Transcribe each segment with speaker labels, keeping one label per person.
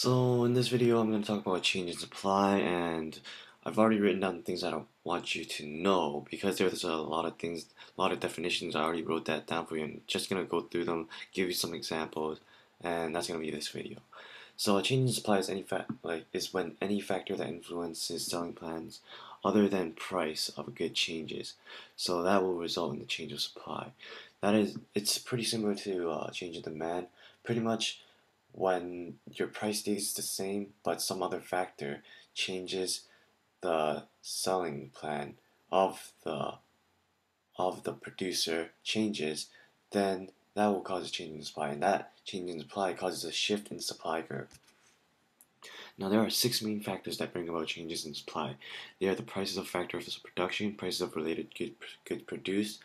Speaker 1: So in this video I'm going to talk about change in supply and I've already written down the things I want you to know because there's a lot of things, a lot of definitions I already wrote that down for you and just going to go through them, give you some examples and that's going to be this video. So a change in supply is any fact like is when any factor that influences selling plans other than price of a good changes. So that will result in the change of supply. That is, it's pretty similar to uh, change in demand. Pretty much when your price stays the same but some other factor changes the selling plan of the of the producer changes, then that will cause a change in supply, and that change in supply causes a shift in the supply curve. Now there are six main factors that bring about changes in supply. They are the prices of factors of production, prices of related goods good produced,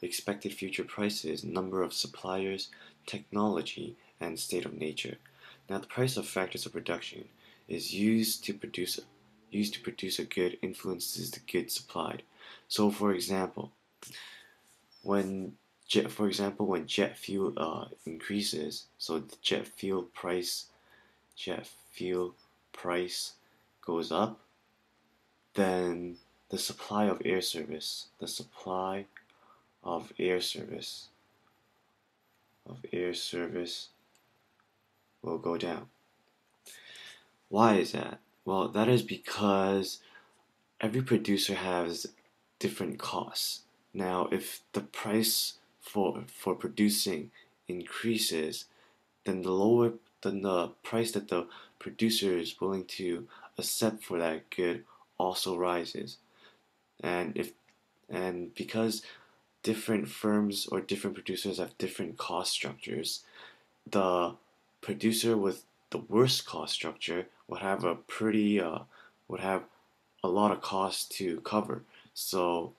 Speaker 1: expected future prices, number of suppliers, technology, and state of nature. Now the price of factors of production is used to produce used to produce a good influences the good supplied. So for example, when jet for example when jet fuel uh, increases, so the jet fuel price jet fuel price goes up, then the supply of air service, the supply of air service of air service will go down. Why is that? Well, that is because every producer has different costs. Now, if the price for for producing increases, then the lower then the price that the producer is willing to accept for that good also rises. And if and because different firms or different producers have different cost structures, the producer with the worst cost structure would have a pretty uh, would have a lot of costs to cover. So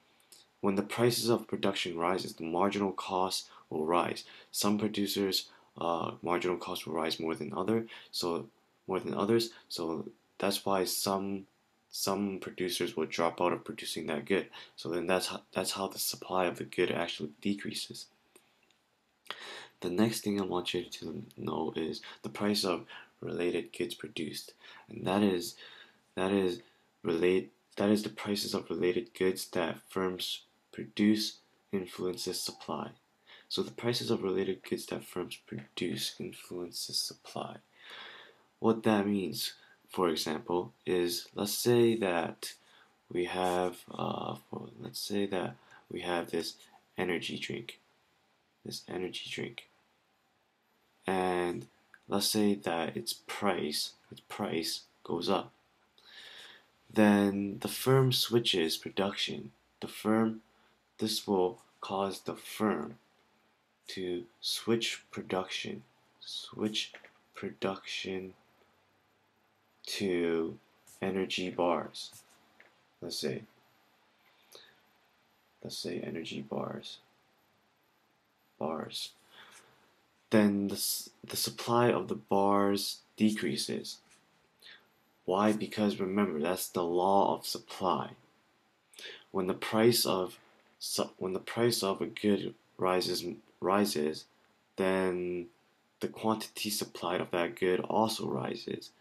Speaker 1: when the prices of production rises, the marginal cost will rise. Some producers uh, marginal cost will rise more than other, so more than others. So that's why some some producers will drop out of producing that good. So then that's how, that's how the supply of the good actually decreases. The next thing I want you to know is the price of related goods produced, and that is that is relate that is the prices of related goods that firms produce influences supply. So the prices of related goods that firms produce influences supply. What that means, for example, is let's say that we have uh, let's say that we have this energy drink this energy drink. And let's say that its price its price goes up. Then the firm switches production. The firm this will cause the firm to switch production switch production to energy bars. Let's say let's say energy bars bars, then the, the supply of the bars decreases. Why? Because remember, that's the law of supply. When the price of when the price of a good rises rises, then the quantity supplied of that good also rises.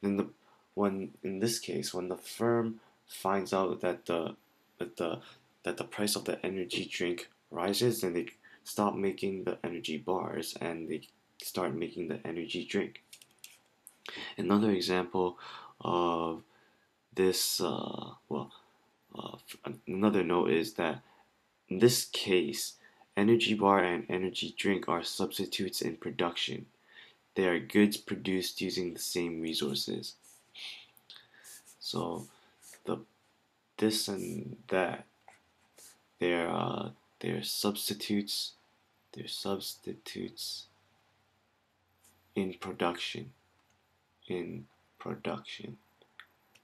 Speaker 1: Then the when in this case when the firm finds out that the that the that the price of the energy drink rises, then they stop making the energy bars and they start making the energy drink. Another example of this, uh, well, uh, another note is that in this case, energy bar and energy drink are substitutes in production. They are goods produced using the same resources. So, the this and that, they're uh, they're substitutes. They're substitutes in production. In production,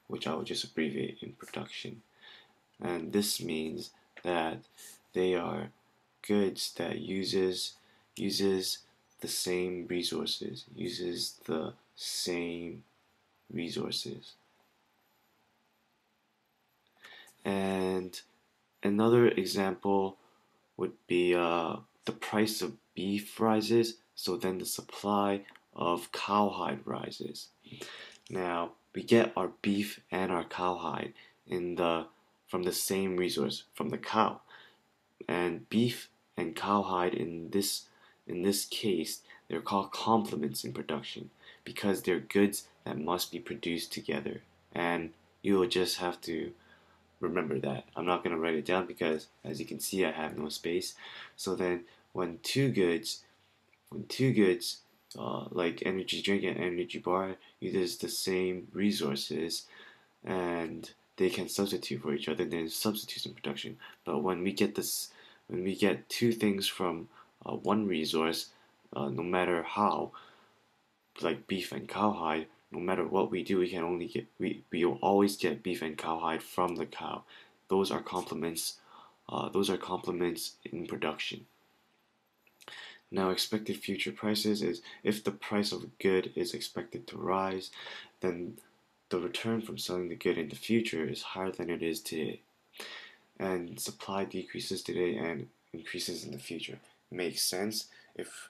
Speaker 1: which I will just abbreviate in production. And this means that they are goods that uses uses the same resources, uses the same resources. And another example would be uh, the price of beef rises, so then the supply of cowhide rises. Now we get our beef and our cowhide in the from the same resource from the cow, and beef and cowhide in this in this case they're called complements in production because they're goods that must be produced together, and you will just have to remember that. I'm not going to write it down because as you can see I have no space. So then when two goods when two goods uh, like energy drink and energy bar uses the same resources and they can substitute for each other then substitutes in production but when we get this when we get two things from uh, one resource uh, no matter how like beef and cowhide no matter what we do, we can only get we we will always get beef and cowhide from the cow. Those are complements. Uh, those are complements in production. Now, expected future prices is if the price of a good is expected to rise, then the return from selling the good in the future is higher than it is today. And supply decreases today and increases in the future. Makes sense if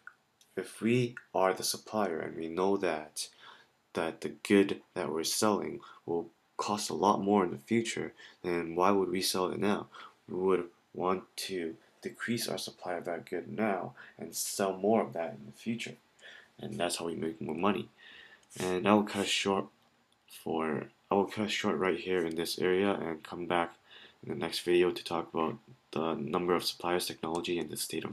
Speaker 1: if we are the supplier and we know that that the good that we're selling will cost a lot more in the future, then why would we sell it now? We would want to decrease our supply of that good now and sell more of that in the future. And that's how we make more money. And I will cut short for I will cut short right here in this area and come back in the next video to talk about the number of suppliers, technology, and the state of